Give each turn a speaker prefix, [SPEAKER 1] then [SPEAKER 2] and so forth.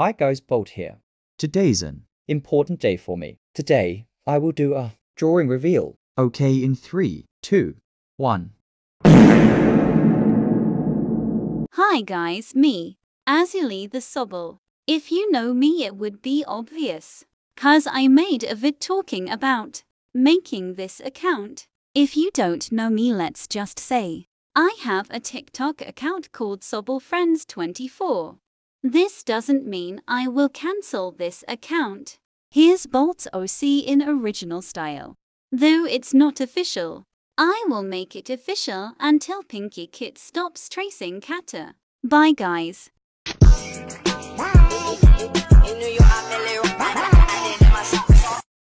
[SPEAKER 1] Hi guys, Bolt here.
[SPEAKER 2] Today's an
[SPEAKER 1] Important day for me. Today, I will do a drawing reveal.
[SPEAKER 2] okay in three, two, one.
[SPEAKER 3] Hi guys, me, Azuli the Sobble. If you know me, it would be obvious. Cause I made a vid talking about making this account. If you don't know me, let's just say I have a TikTok account called Sobble Friends 24. This doesn't mean I will cancel this account. Here's Bolt's OC in original style. Though it's not official, I will make it official until Pinky Kit stops tracing Kata. Bye guys.